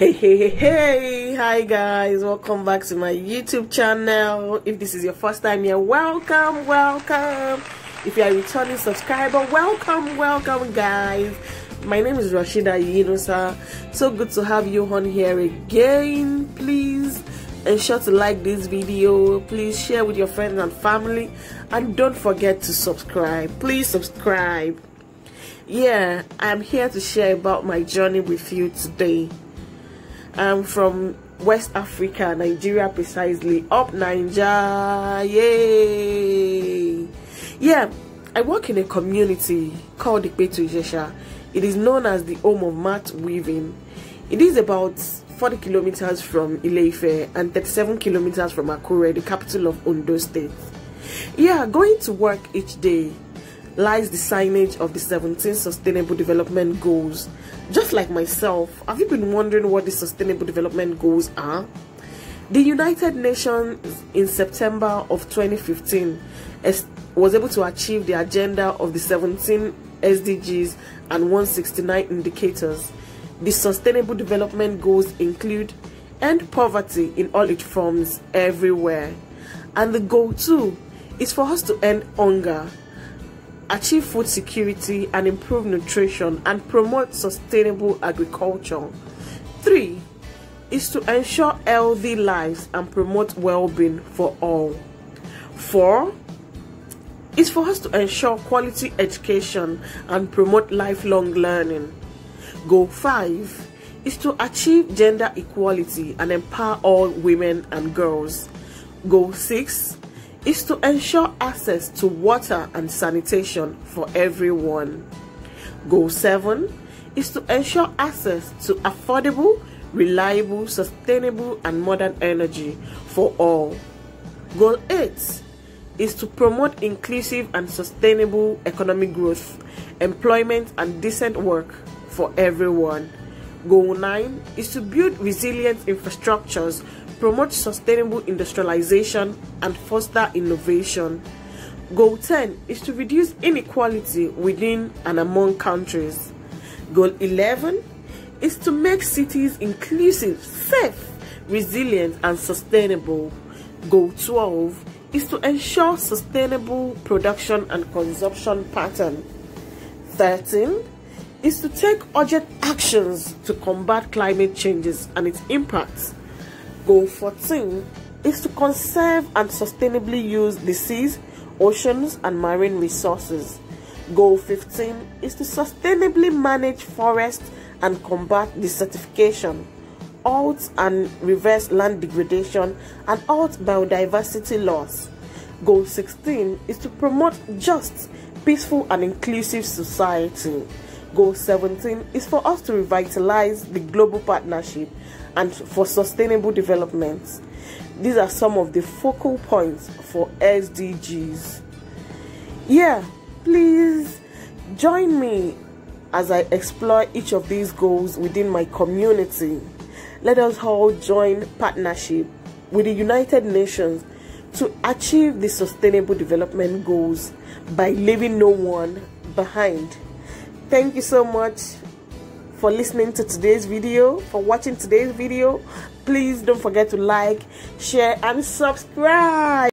hey hey hey hi guys. Welcome back to my youtube channel. If this is your first time here welcome welcome. If you are a returning subscriber welcome welcome guys. My name is Rasheedah Yinusa. so good to have you on here again. Please ensure to like this video. Please share with your friends and family. And don't forget to subscribe. Please subscribe. Yeah i'm here to share about my journey with you today I'm from West Africa, Nigeria precisely. Up Nigeria, yay! Yeah, I work in a community called Ipetu Ijesha. It is known as the home of mat weaving. It is about 40 kilometers from Ileife and 37 kilometers from Akure, the capital of Ondo State. Yeah, going to work each day lies the signage of the 17 Sustainable Development Goals. Just like myself, have you been wondering what the Sustainable Development Goals are? The United Nations in September of 2015 was able to achieve the agenda of the 17 SDGs and 169 indicators. The Sustainable Development Goals include end poverty in all its forms everywhere. And the goal two is for us to end hunger achieve food security and improve nutrition and promote sustainable agriculture. 3 is to ensure healthy lives and promote well-being for all. 4 is for us to ensure quality education and promote lifelong learning. Goal 5 is to achieve gender equality and empower all women and girls. Goal 6 is to ensure access to water and sanitation for everyone. Goal 7 is to ensure access to affordable, reliable, sustainable, and modern energy for all. Goal 8 is to promote inclusive and sustainable economic growth, employment, and decent work for everyone. Goal 9 is to build resilient infrastructures promote sustainable industrialization and foster innovation. Goal 10 is to reduce inequality within and among countries. Goal 11 is to make cities inclusive, safe, resilient, and sustainable. Goal 12 is to ensure sustainable production and consumption pattern. 13 is to take urgent actions to combat climate changes and its impacts. Goal 14 is to conserve and sustainably use the seas, oceans, and marine resources. Goal 15 is to sustainably manage forests and combat desertification, halt and reverse land degradation, and halt biodiversity loss. Goal 16 is to promote just, peaceful, and inclusive society. Goal 17 is for us to revitalize the global partnership and for sustainable development. These are some of the focal points for SDGs. Yeah, please join me as I explore each of these goals within my community. Let us all join partnership with the United Nations to achieve the sustainable development goals by leaving no one behind. Thank you so much for listening to today's video, for watching today's video. Please don't forget to like, share, and subscribe.